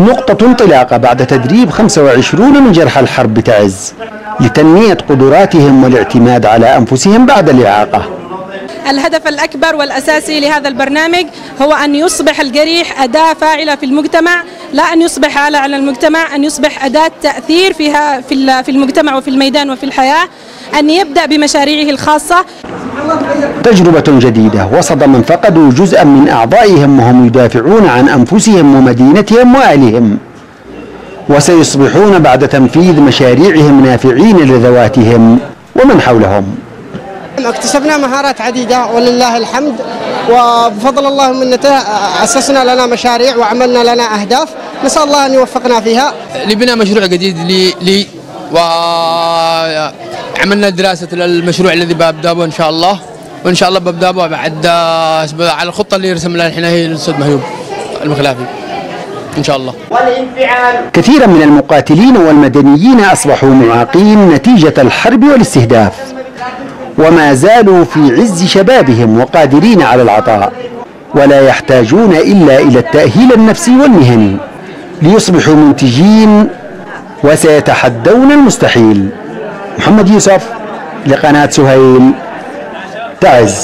نقطة انطلاقة بعد تدريب 25 من جرحى الحرب تعز لتنمية قدراتهم والاعتماد على أنفسهم بعد الإعاقة. الهدف الأكبر والأساسي لهذا البرنامج هو أن يصبح الجريح أداة فاعلة في المجتمع لا أن يصبح آلة على المجتمع أن يصبح أداة تأثير فيها في المجتمع وفي الميدان وفي الحياة أن يبدأ بمشاريعه الخاصة. تجربة جديدة. وسط من فقدوا جزءا من أعضائهم وهم يدافعون عن أنفسهم ومدينتهم وأهلهم. وسيصبحون بعد تنفيذ مشاريعهم نافعين لذواتهم. ومن حولهم. اكتسبنا مهارات عديدة ولله الحمد. وبفضل الله ومنته أسسنا لنا مشاريع وعملنا لنا أهداف. نسأل الله أن يوفقنا فيها. لبناء مشروع جديد لي, لي وعملنا دراسة المشروع الذي ببدأه إن شاء الله. وإن شاء الله ببدأه بعد على الخطة اللي رسم لها الحين هي الأستاذ مهيوب المخلافي. إن شاء الله. كثيرا من المقاتلين والمدنيين أصبحوا معاقين نتيجة الحرب والاستهداف. وما زالوا في عز شبابهم وقادرين على العطاء. ولا يحتاجون إلا إلى التأهيل النفسي والمهني ليصبحوا منتجين وسيتحدون المستحيل. محمد يوسف لقناة سهيل تعز